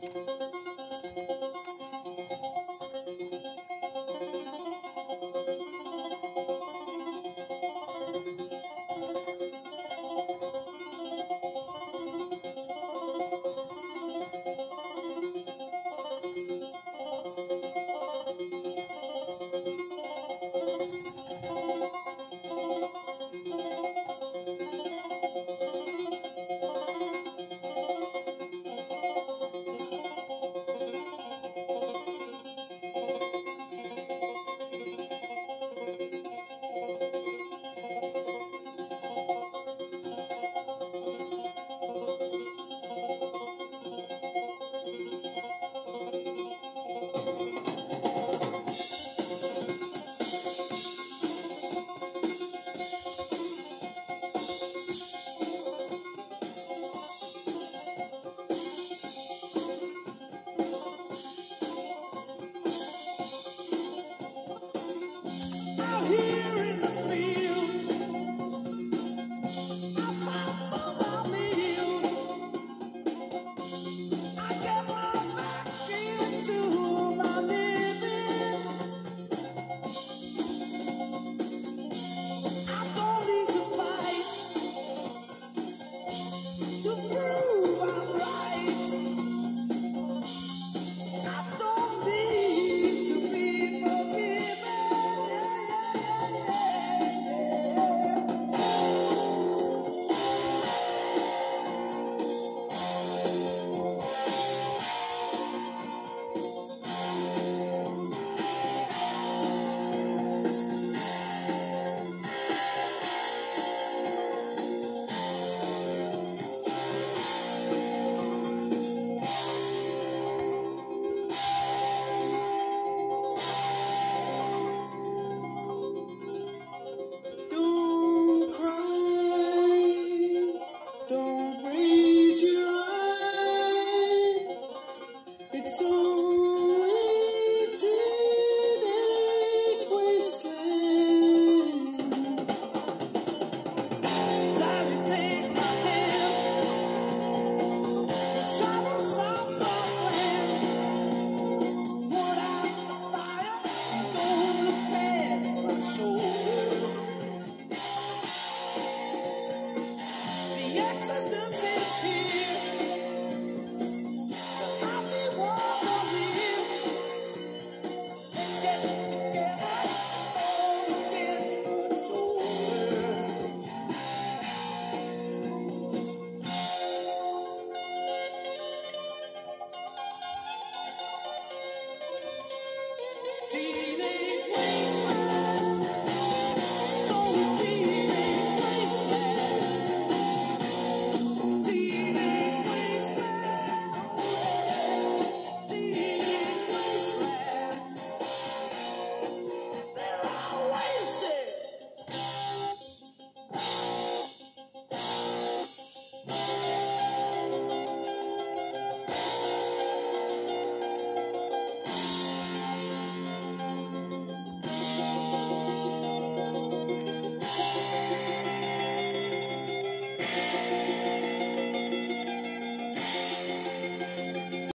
Bye. deep.